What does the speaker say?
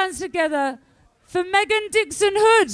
hands together for Megan Dixon Hood.